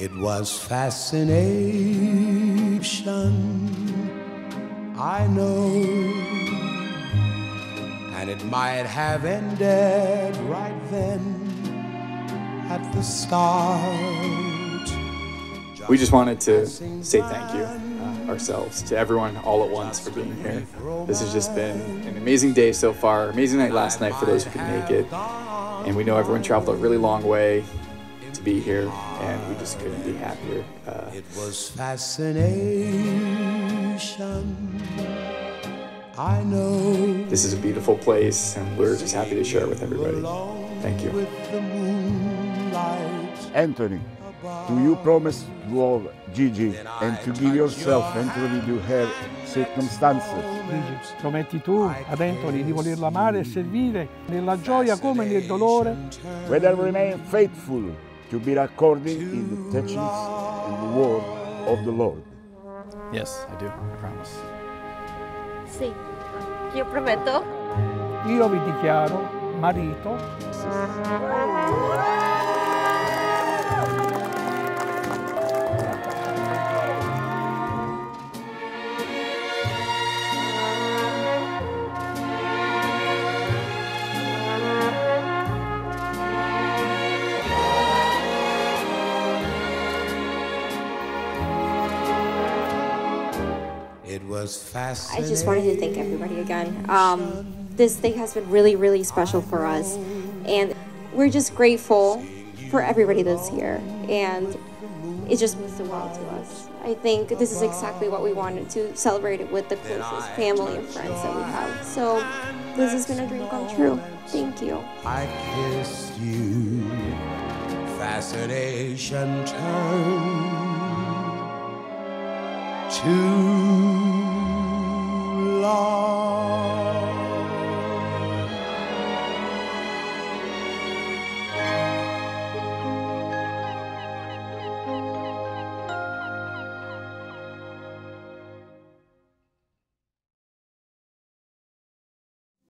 It was fascination, I know. And it might have ended right then at the start. We just wanted to say thank you uh, ourselves to everyone all at once for being here. This has just been an amazing day so far, amazing night last night for those who could make it. And we know everyone traveled a really long way to be here, and we just couldn't be happier. Uh, It was fascination, I know. this is a beautiful place, and we're just happy to share it with everybody. Thank you. With the moonlight. Anthony, do you promise to love Gigi and to give yourself entering to her circumstances? Gigi, prometti tu ad Anthony di volerlo amare e servire nella gioia come nel dolore? Whether remain faithful to be according in the teachings and the word of the Lord. Yes, I do. I promise. Sì, io prometto. Io vi dichiaro marito Was I just wanted to thank everybody again. Um, this thing has been really, really special for us, and we're just grateful for everybody that's here. And it just means the world to us. I think this is exactly what we wanted to celebrate it with the closest family and friends that we have. So this has been a dream come true. Thank you. I kissed you. Fascination turned to